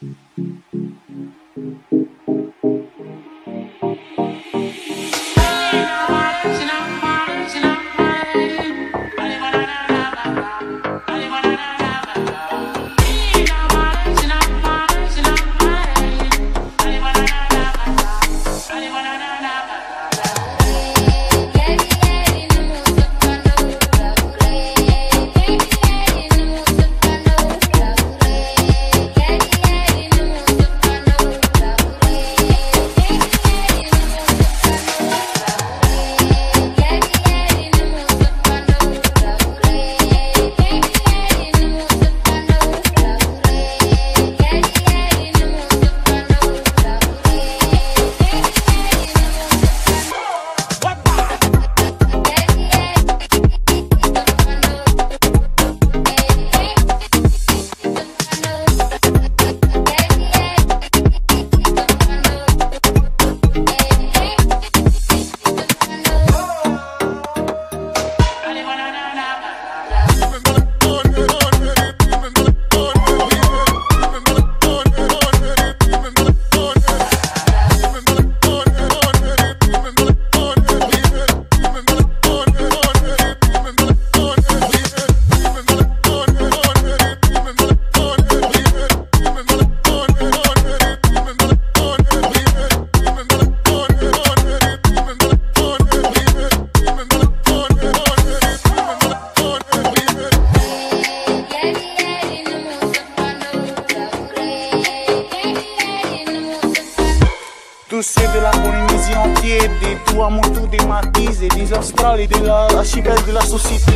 Thank you. C'est de la Polynésie entière, des Tuamotu, des Marquises, des Australes et de la, la de la société.